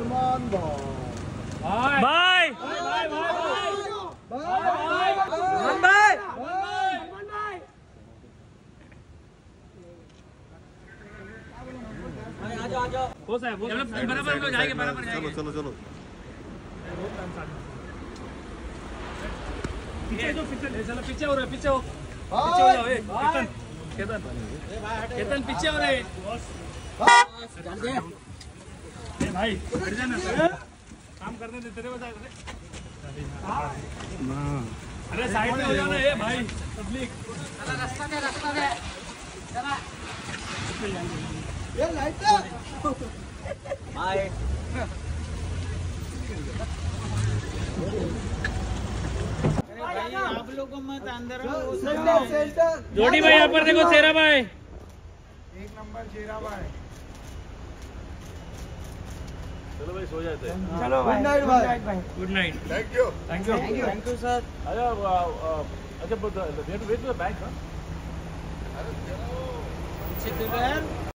सलमान भाई। Bye bye bye हो साहेब बराबर जाएँगे बराबर चलो चलो चलो पीछे जो पीछे चलो पीछे हो रहे पीछे हो पीछे हो जाओ ए केतन केतन केतन पीछे हो रहे भाई हट जाना काम करने दे तेरे को जा अरे साइड में हो जाना ए भाई। पब्लिक। ये लाइट आप लोग को मत अंदर आओ सेंटर सेंटर जोड़ी भाई यहाँ पर देखो शेरा भाई। एक नंबर शेरा भाई। चलो भाई। सो जाते हैं चलो गुड नाइट भाई good night thank you thank you thank you sir अरे अच्छा वेट वेट बैंक चित्र